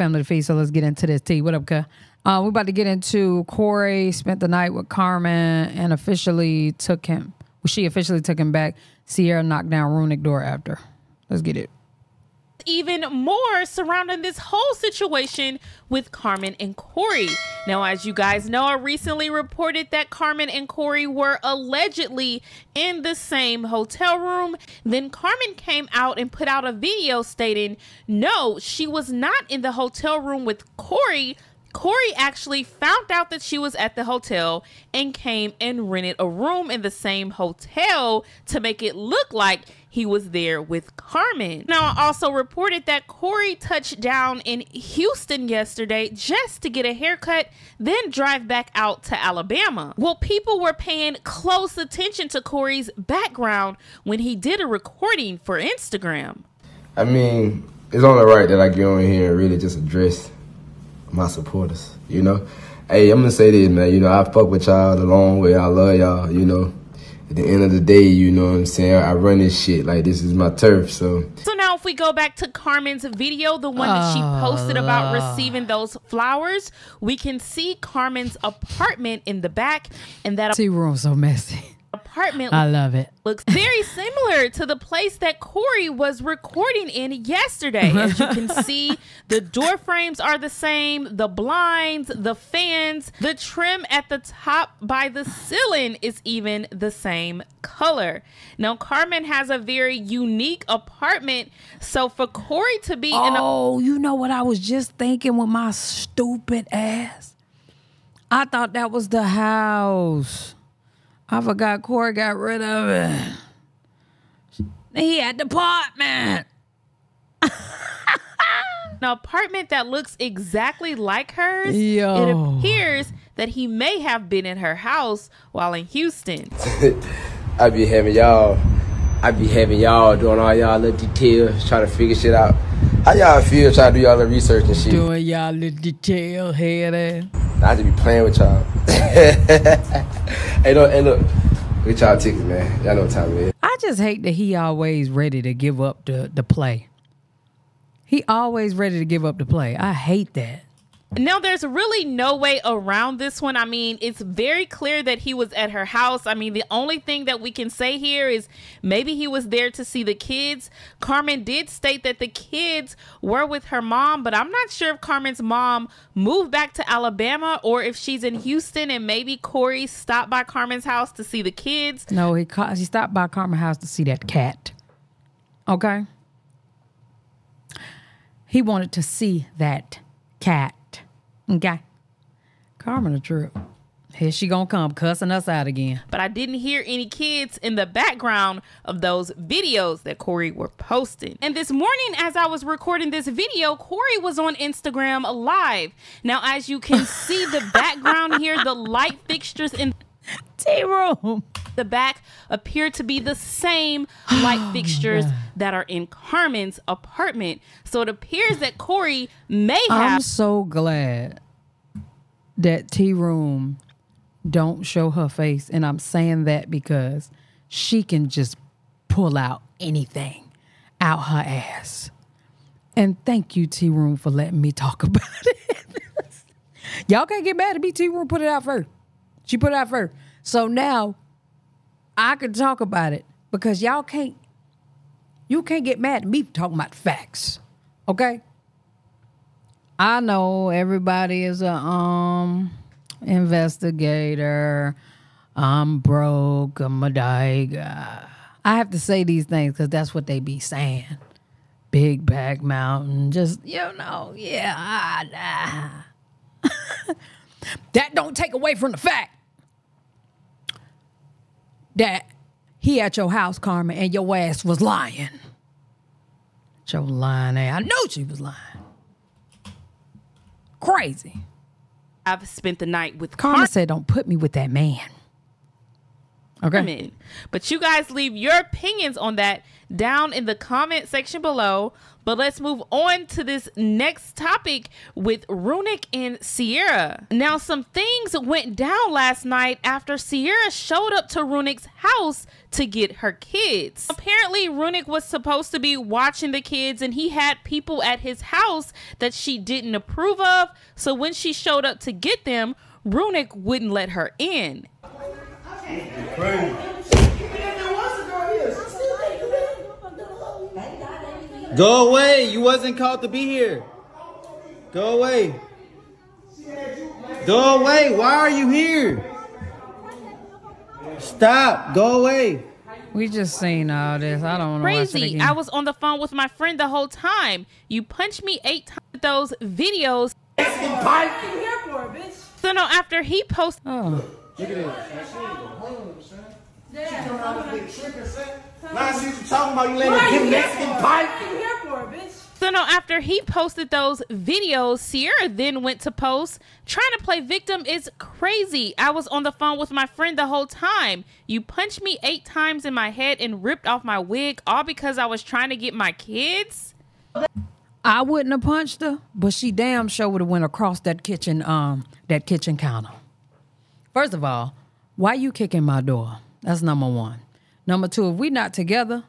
family feed, so let's get into this. T, what up, cuz? Uh, we're about to get into Corey spent the night with Carmen and officially took him. She officially took him back. Sierra knocked down Runik door after. Let's get it even more surrounding this whole situation with Carmen and Corey. Now, as you guys know, I recently reported that Carmen and Corey were allegedly in the same hotel room. Then Carmen came out and put out a video stating, no, she was not in the hotel room with Corey. Corey actually found out that she was at the hotel and came and rented a room in the same hotel to make it look like he was there with Carmen. Now, I also reported that Corey touched down in Houston yesterday just to get a haircut, then drive back out to Alabama. Well, people were paying close attention to Corey's background when he did a recording for Instagram. I mean, it's only right that I get on here and really just address my supporters, you know? Hey, I'm gonna say this, man. You know, I fuck with y'all the long way. I love y'all, you know. At the end of the day, you know what I'm saying? I run this shit like this is my turf, so. So now if we go back to Carmen's video, the one that she posted about ah. receiving those flowers, we can see Carmen's apartment in the back and that tea room so messy apartment I love it. Looks very similar to the place that Corey was recording in yesterday. As you can see, the door frames are the same, the blinds, the fans, the trim at the top by the ceiling is even the same color. Now, Carmen has a very unique apartment. So for Corey to be oh, in a Oh, you know what I was just thinking with my stupid ass? I thought that was the house. I forgot Corey got rid of it. He had the apartment. An apartment that looks exactly like hers. Yo. It appears that he may have been in her house while in Houston. I be having y'all, I be having y'all doing all y'all little details, trying to figure shit out. How y'all feel trying to do y'all the research and shit? Doing y'all little detail head ass. I just be playing with y'all. hey, look, hey, look. We y'all tickets, man. Y'all know what time it is. I just hate that he always ready to give up the, the play. He always ready to give up the play. I hate that. Now, there's really no way around this one. I mean, it's very clear that he was at her house. I mean, the only thing that we can say here is maybe he was there to see the kids. Carmen did state that the kids were with her mom, but I'm not sure if Carmen's mom moved back to Alabama or if she's in Houston and maybe Corey stopped by Carmen's house to see the kids. No, he, he stopped by Carmen's house to see that cat. Okay? He wanted to see that cat. Okay. Carmen a trip. Here she gonna come cussing us out again. But I didn't hear any kids in the background of those videos that Corey were posting. And this morning, as I was recording this video, Corey was on Instagram live. Now, as you can see the background here, the light fixtures in the tea room. The back appear to be the same light oh, fixtures that are in Carmen's apartment. So it appears that Corey may have. I'm so glad that tea room don't show her face. And I'm saying that because she can just pull out anything out her ass. And thank you, Tea Room, for letting me talk about it. Y'all can't get mad at me. Tea Room put it out first. She put it out first. So now I can talk about it because y'all can't you can't get mad at me talking about facts. Okay? I know everybody is a um investigator. I'm broke. I'm a dyke. I have to say these things because that's what they be saying. Big back mountain, just you know, yeah. Ah, that don't take away from the fact that he at your house, Carmen, and your ass was lying. Your lying ass. I know she was lying. Crazy. I've spent the night with Carmen Car- said, "Don't put me with that man." Okay. But you guys leave your opinions on that down in the comment section below. But let's move on to this next topic with Runik and Sierra. Now, some things went down last night after Sierra showed up to Runik's house to get her kids. Apparently, Runik was supposed to be watching the kids and he had people at his house that she didn't approve of. So when she showed up to get them, Runik wouldn't let her in. Go away. You wasn't called to be here. Go away. Go away. Why are you here? Stop. Go away. We just seen all this. I don't know. Crazy. I was on the phone with my friend the whole time. You punched me eight times with those videos. So no, after he posted. Oh. Look at this. Now see you talking about. You letting him Mexican pipe. So no, after he posted those videos, Sierra then went to post, trying to play victim is crazy. I was on the phone with my friend the whole time. You punched me eight times in my head and ripped off my wig, all because I was trying to get my kids. I wouldn't have punched her, but she damn sure would have went across that kitchen, um, that kitchen counter. First of all, why you kicking my door? That's number one. Number two, if we not together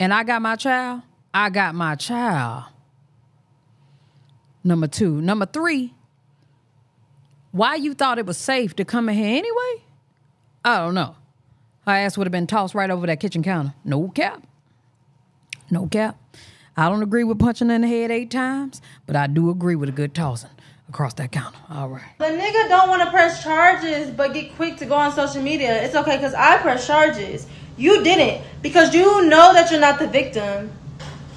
and I got my child, I got my child. Number two. Number three, why you thought it was safe to come in here anyway? I don't know. Her ass would have been tossed right over that kitchen counter. No cap. No cap. I don't agree with punching in the head eight times, but I do agree with a good tossing across that counter. All right. The nigga don't want to press charges but get quick to go on social media. It's okay because I press charges. You didn't because you know that you're not the victim.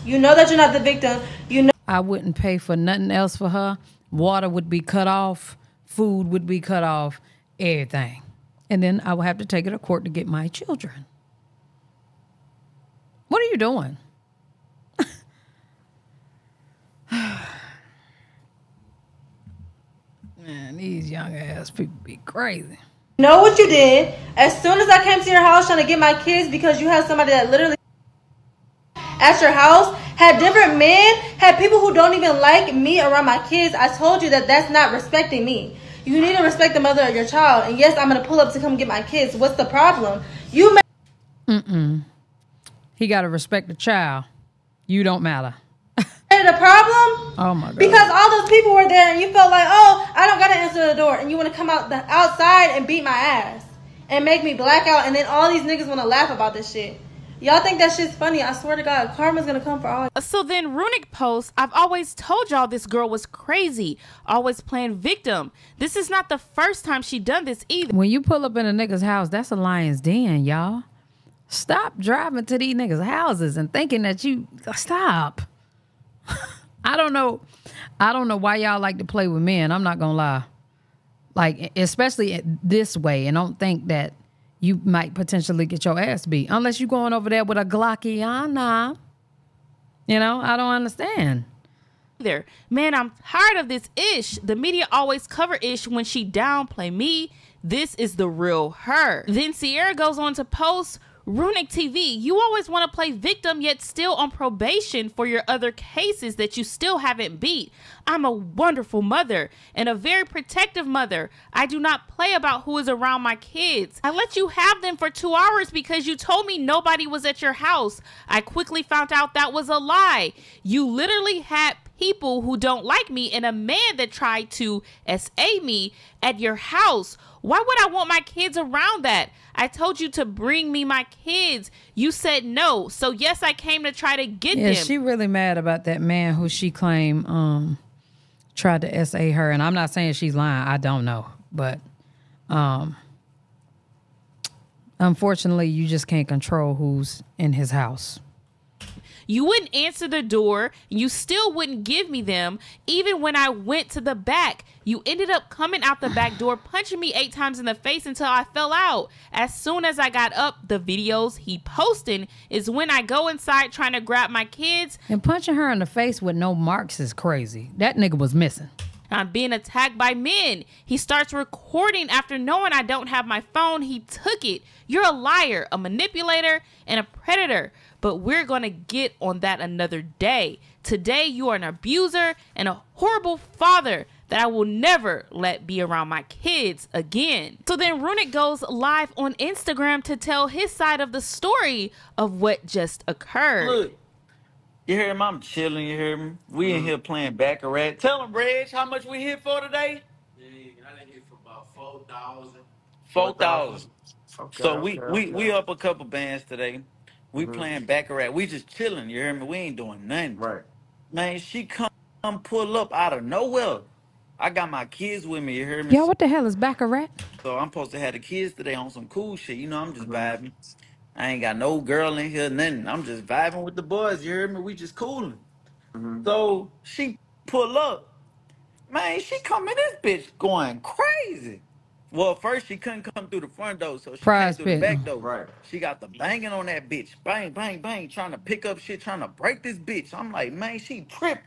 You know that you're not the victim. You know. I wouldn't pay for nothing else for her. Water would be cut off, food would be cut off, everything. And then I would have to take her to court to get my children. What are you doing? Man, these young ass people be crazy. Know what you did. As soon as I came to your house trying to get my kids because you had somebody that literally at your house had different men, had people who don't even like me around my kids. I told you that that's not respecting me. You need to respect the mother of your child. And yes, I'm gonna pull up to come get my kids. What's the problem? You. may. Mm-mm. He got to respect the child. You don't matter. the problem? Oh my god. Because all those people were there and you felt like, oh, I don't the door, and you want to come out the outside and beat my ass and make me black out, and then all these niggas want to laugh about this shit. Y'all think that shit's funny? I swear to God, karma's gonna come for all. So then Runik posts, I've always told y'all this girl was crazy, always playing victim. This is not the first time she done this either. When you pull up in a nigga's house, that's a lion's den, y'all. Stop driving to these niggas' houses and thinking that you stop. I don't know. I don't know why y'all like to play with men. I'm not gonna lie. Like, especially this way, and don't think that you might potentially get your ass beat unless you're going over there with a Glockiana. You know, I don't understand. Either. Man, I'm tired of this ish. The media always cover ish when she downplay me. This is the real her. Then Sierra goes on to post Runik TV, you always want to play victim yet still on probation for your other cases that you still haven't beat. I'm a wonderful mother and a very protective mother. I do not play about who is around my kids. I let you have them for two hours because you told me nobody was at your house. I quickly found out that was a lie. You literally had people who don't like me and a man that tried to SA me at your house. Why would I want my kids around that? I told you to bring me my kids. You said no. So yes, I came to try to get yeah, them. she really mad about that man who she claimed um tried to SA her. And I'm not saying she's lying. I don't know. But um unfortunately you just can't control who's in his house. You wouldn't answer the door. You still wouldn't give me them. Even when I went to the back, you ended up coming out the back door, punching me eight times in the face until I fell out. As soon as I got up, the videos he posting is when I go inside trying to grab my kids. And punching her in the face with no marks is crazy. That nigga was missing. I'm being attacked by men. He starts recording after knowing I don't have my phone. He took it. You're a liar, a manipulator, and a predator. But we're going to get on that another day. Today, you are an abuser and a horrible father that I will never let be around my kids again. So then Runik goes live on Instagram to tell his side of the story of what just occurred. Look, you hear him? I'm chilling. You hear me? We in mm-hmm. here playing Baccarat. Tell him, Reg, how much we hit for today? Yeah, I done hit for about four thousand. Four thousand. Okay, So we okay, we we up a couple bands today. We Mhm. playing Baccarat. We just chilling. You hear me? We ain't doing nothing. right. Man, she come, come pull up out of nowhere. I got my kids with me. You hear me? Yo, what the hell is Baccarat? So I'm supposed to have the kids today on some cool shit. You know, I'm just Mhm. vibing. I ain't got no girl in here, nothing. I'm just vibing with the boys. You hear me? We just cooling. Mhm. So she pull up. Man, she come in this bitch going crazy. Well, first she couldn't come through the front door, so she Prize came through the pit. back door. Right. She got the banging on that bitch. Bang, bang, bang, trying to pick up shit, trying to break this bitch. I'm like, man, she tripped.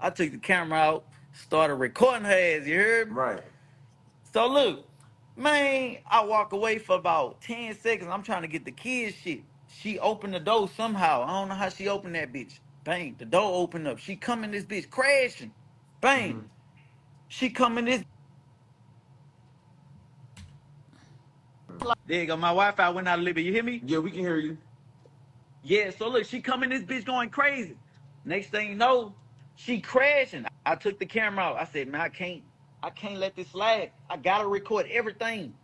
I took the camera out, started recording her ass, you heard me? Right. So look, man, I walk away for about 10 seconds. I'm trying to get the kids shit. She opened the door somehow. I don't know how she opened that bitch. Bang, the door opened up. She coming this bitch crashing. Bang. Mhm. She coming in this. There you go. My Wi-Fi went out a little bit. You hear me? Yeah, we can hear you. Yeah, so look, she coming this bitch going crazy. Next thing you know, she crashing. I took the camera out. I said, man, I can't, I can't let this slide. I gotta record everything.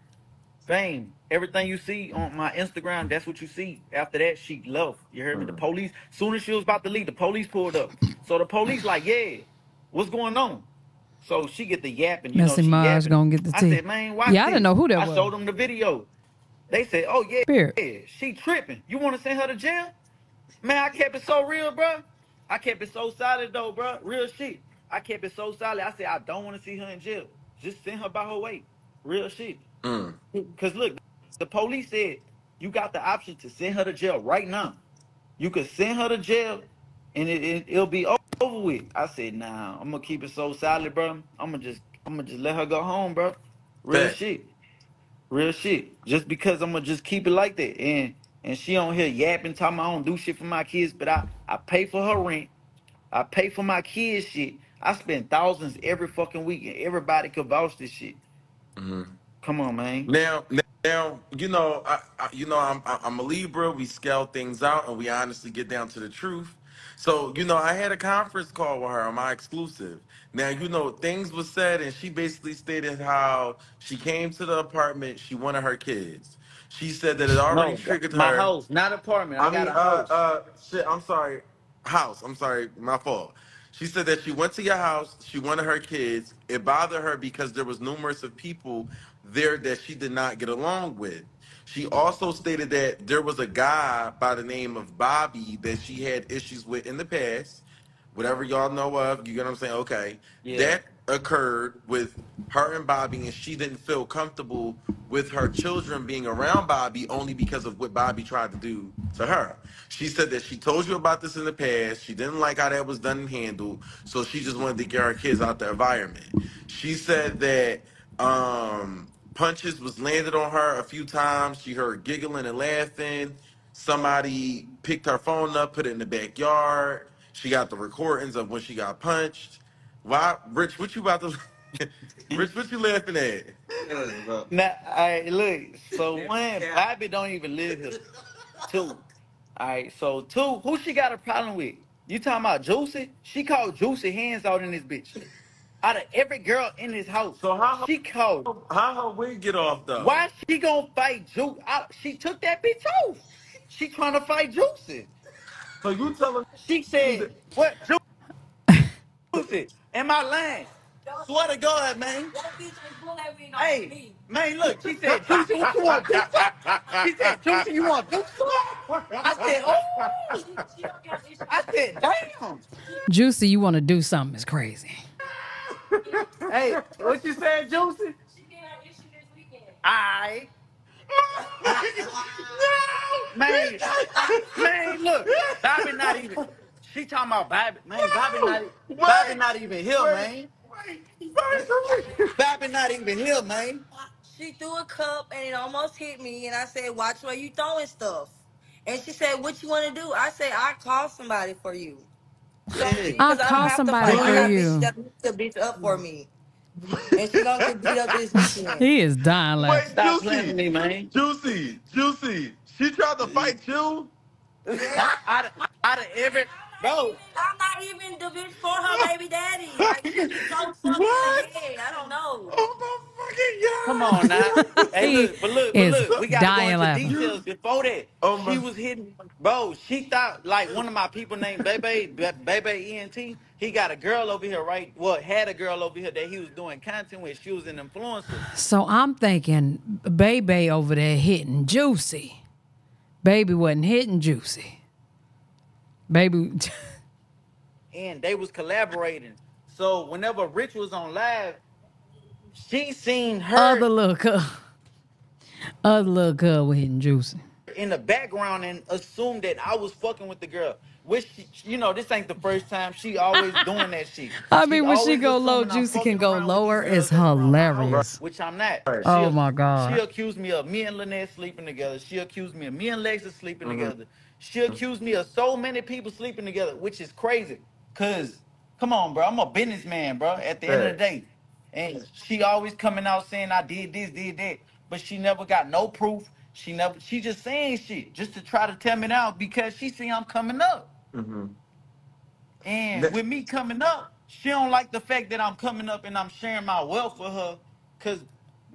Bang. Everything you see on my Instagram, that's what you see. After that, she left. You heard me? The Mhm. police, soon as she was about to leave, the police pulled up. So the police like, yeah, what's going on? So she get the yapping. You Messy know, she Mars yapping. gonna get the I said, man, watch Yeah, I didn't know who that I was. showed them the video. They said, oh yeah, Spirit. yeah, she tripping. You want to send her to jail? Man, I kept it so real, bro. I kept it so solid though, bro. Real shit. I kept it so solid. I said I don't want to see her in jail. Just send her by her way. Real shit. Mm. Cause look, the police said you got the option to send her to jail right now. You could send her to jail, and it, it it'll be over with. I said, nah, I'm gonna keep it so solid, bro. I'm gonna just I'm gonna just let her go home, bro. Real Bet. shit. Real shit. Just because I'm gonna just keep it like that. And and she on here yapping, talking I don't do shit for my kids, but I, I pay for her rent. I pay for my kids shit. I spend thousands every fucking week and everybody could vouch this shit. Mhm. Come on, man. Now, now, you know, I, I, you know, I'm, I'm a Libra. We scale things out, and we honestly get down to the truth. So, you know, I had a conference call with her on my exclusive. Now, you know, things were said, and she basically stated how she came to the apartment. She wanted her kids. She said that it already No, triggered my her. house, not apartment. I, I got mean, a uh, house. uh, shit. I'm sorry. House. I'm sorry. My fault. She said that she went to your house. She wanted her kids. It bothered her because there was numerous of people there that she did not get along with. She also stated that there was a guy by the name of Bobby that she had issues with in the past. Whatever y'all know of, you get what I'm saying? Okay. Yeah. That occurred with her and Bobby, and she didn't feel comfortable with her children being around Bobby only because of what Bobby tried to do to her. She said that she told you about this in the past. She didn't like how that was done and handled, so she just wanted to get her kids out the environment. She said that um, punches was landed on her a few times. She heard giggling and laughing. Somebody picked her phone up, put it in the backyard. She got the recordings of when she got punched. Why, Rich? What you about to? Rich, what you laughing at? Now, I look. So one, Bobby don't even live here. Two, all right. So two, who she got a problem with? You talking about Juicy? She called Juicy hands out in this bitch. Out of every girl in this house, So how she called. how her wig get off though? Why she gonna fight Juicy? She took that bitch off. She trying to fight Juicy. So you telling She said, "What Juicy? Am I lying? Swear to God, man. Hey, man, look. She said, Juicy, what you want? Do something? She said, Juicy, you want to do something? I said, oh. I said, damn. Juicy, you want to do something is crazy. Hey, what you said, Juicy? She did audition this weekend. I. no! Man, man, look, Bobby not even. She talking about Bobby, man. Bobby not, Bobby not even here, man. Wait, Bobby not even here, man. She threw a cup and it almost hit me, and I said, "Watch where you throwing stuff." And she said, "What you want to do?" I said, "I call somebody for you." So Yeah. because I'll I don't call have to somebody fight, I for got you. bitch that beat the bitch up for me, and she gonna get beat up this weekend. He is dying Wait, laughing. Stop playing with Juicy, me, man. Juicy, Juicy. She tried to fight you. out, of, out of every bro, I'm not even the bitch for her baby daddy. Like she's so fucked in the What? head. I don't know. Oh my fucking god! come on now. Hey, look, but look, but look, we gotta go dying into laughing. details before that. Oh, my- she was hitting, bro. She thought like one of my people named Bebe, Be- Bebe ENT. He got a girl over here, right? Well, had a girl over here that he was doing content with. She was an influencer. So I'm thinking Baby over there hitting Juicy. Baby wasn't hitting Juicy. Baby, and they was collaborating. So whenever Rich was on live, she seen her other little cub. Other little cub was hitting Juicy. in the background and assumed that I was fucking with the girl. Which she, you know, this ain't the first time. She always doing that shit. I mean, when she always go low, assuming I'm Juicy can fucking go around with lower. these girls It's that's around my house, hilarious. Which I'm not. Oh She- my God. She accused me of me and Lynette sleeping together. She accused me of me and Lexa sleeping mm-hmm. together. She accused me of so many people sleeping together, which is crazy. Cause come on, bro, I'm a businessman, bro. At the end of the day, and she always coming out saying I did this, did that, but she never got no proof. She never. She just saying shit just to try to tell me down because she see I'm coming up. Mm-hmm. And That- with me coming up, she don't like the fact that I'm coming up and I'm sharing my wealth with her. Cause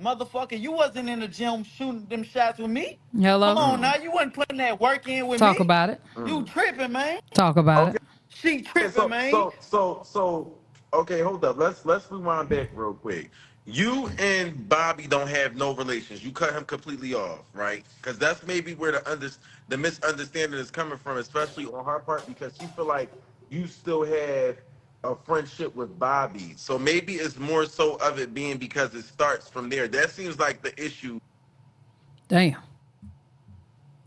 motherfucker, you wasn't in the gym shooting them shots with me. Hello? Come on now, you wasn't putting that work in with Talk me. Talk about it. Mm. You tripping, man. Talk about Okay. it. She tripping, so, man. so, so, so, okay, hold up. Let's let's rewind back real quick. You and Bobby don't have no relations. You cut him completely off, right? Because that's maybe where the under the misunderstanding is coming from, especially on her part, because she feel like you still have a friendship with Bobby. So maybe it's more so of it being because it starts from there. That seems like the issue. Damn.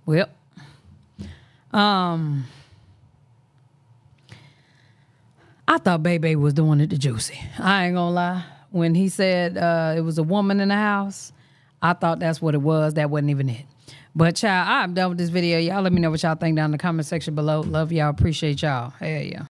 Well, um, I thought Baby was doing it to Juicy. I ain't gonna lie. When he said uh, it was a woman in the house, I thought that's what it was. That wasn't even it. But child, I'm done with this video. Y'all let me know what y'all think down in the comment section below. Love y'all. Appreciate y'all. Hell yeah.